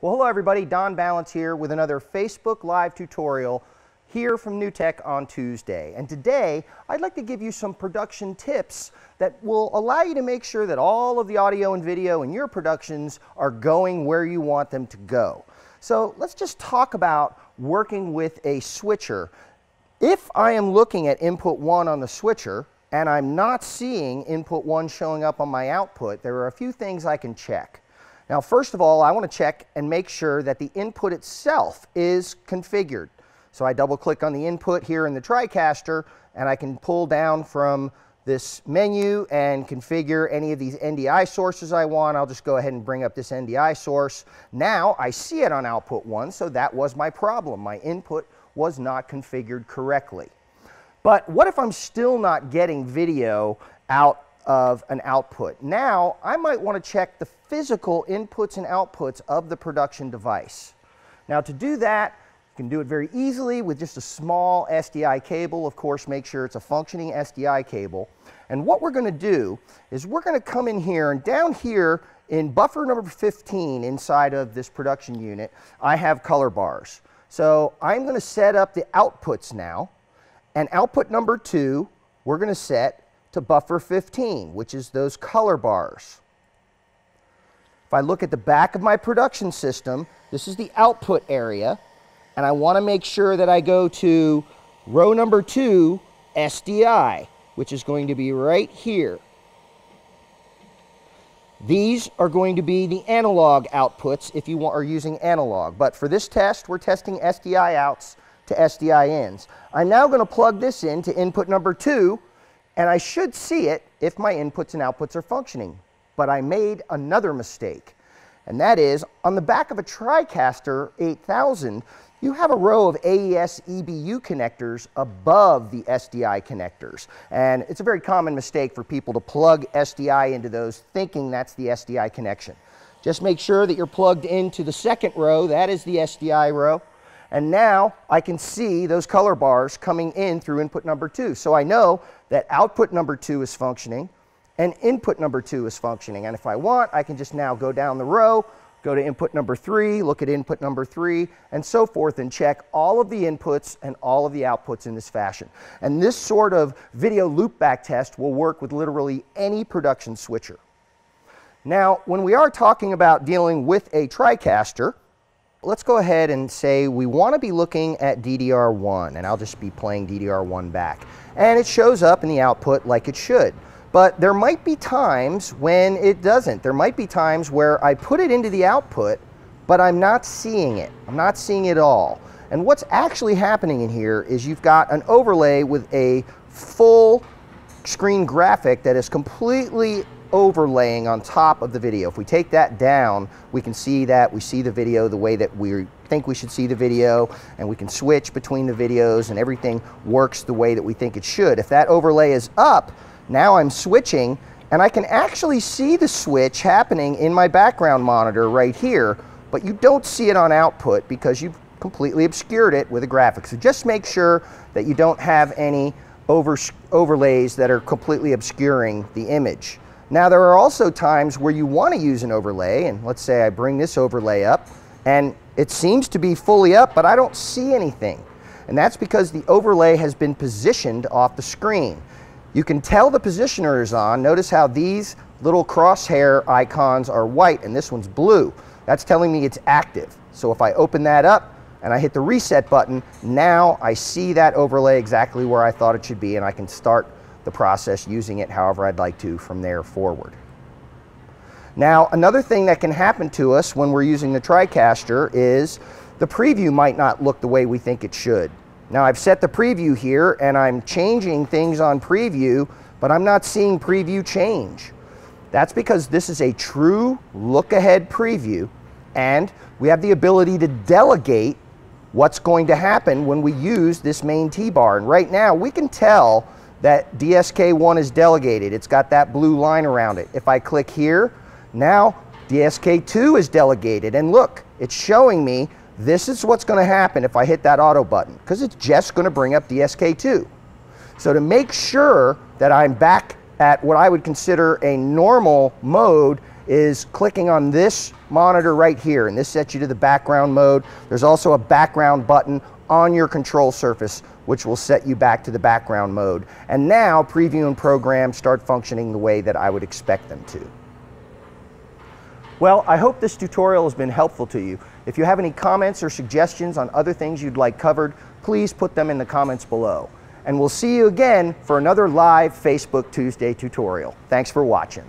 Well, hello everybody, Don Ballance here with another Facebook Live tutorial here from NewTek on Tuesday. And today, I'd like to give you some production tips that will allow you to make sure that all of the audio and video in your productions are going where you want them to go. So let's just talk about working with a switcher. If I am looking at input one on the switcher, and I'm not seeing input one showing up on my output, there are a few things I can check. Now, first of all, I want to check and make sure that the input itself is configured. So I double click on the input here in the TriCaster and I can pull down from this menu and configure any of these NDI sources I want. I'll just go ahead and bring up this NDI source. Now I see it on output one, so that was my problem. My input was not configured correctly. But what if I'm still not getting video out of an output. Now, I might want to check the physical inputs and outputs of the production device. Now, to do that, you can do it very easily with just a small SDI cable. Of course, make sure it's a functioning SDI cable. And what we're going to do is we're going to come in here and down here in buffer number 15 inside of this production unit, I have color bars. So I'm going to set up the outputs now. And output number two, we're going to set to buffer 15, which is those color bars. If I look at the back of my production system, this is the output area, and I want to make sure that I go to row number two, SDI, which is going to be right here. These are going to be the analog outputs if you are using analog. But for this test, we're testing SDI outs to SDI ins. I'm now going to plug this in to input number two, and I should see it if my inputs and outputs are functioning. But I made another mistake. And that is, on the back of a TriCaster 8000, you have a row of AES EBU connectors above the SDI connectors. And it's a very common mistake for people to plug SDI into those thinking that's the SDI connection. Just make sure that you're plugged into the second row, that is the SDI row. And now I can see those color bars coming in through input number two. So I know that output number two is functioning and input number two is functioning. And if I want, I can just now go down the row, go to input number three, look at input number three, and so forth, and check all of the inputs and all of the outputs in this fashion. And this sort of video loopback test will work with literally any production switcher. Now, when we are talking about dealing with a TriCaster, Let's go ahead and say we want to be looking at DDR1, and I'll just be playing DDR1 back. And it shows up in the output like it should. But there might be times when it doesn't. There might be times where I put it into the output, but I'm not seeing it. I'm not seeing it all. And what's actually happening in here is you've got an overlay with a full screen graphic that is completely overlaying on top of the video. If we take that down, we can see that we see the video the way that we think we should see the video, and we can switch between the videos, and everything works the way that we think it should. If that overlay is up, now I'm switching, and I can actually see the switch happening in my background monitor right here, but you don't see it on output because you've completely obscured it with a graphic. So just make sure that you don't have any over, overlays that are completely obscuring the image. Now there are also times where you want to use an overlay, and let's say I bring this overlay up, and it seems to be fully up, but I don't see anything. And that's because the overlay has been positioned off the screen. You can tell the positioner is on. Notice how these little crosshair icons are white and this one's blue. That's telling me it's active. So if I open that up and I hit the reset button, now I see that overlay exactly where I thought it should be and I can start the process using it however I'd like to from there forward. Now, another thing that can happen to us when we're using the TriCaster is the preview might not look the way we think it should. Now, I've set the preview here and I'm changing things on preview, but I'm not seeing preview change. That's because this is a true look-ahead preview and we have the ability to delegate what's going to happen when we use this main T-bar. And right now, we can tell that DSK1 is delegated. It's got that blue line around it. If I click here, now DSK2 is delegated. And look, it's showing me this is what's going to happen if I hit that auto button because it's just going to bring up DSK2. So to make sure that I'm back at what I would consider a normal mode is clicking on this monitor right here, and this sets you to the background mode. There's also a background button on your control surface, which will set you back to the background mode. And now preview and program start functioning the way that I would expect them to. Well, I hope this tutorial has been helpful to you. If you have any comments or suggestions on other things you'd like covered, please put them in the comments below. And we'll see you again for another live Facebook Tuesday tutorial. Thanks for watching.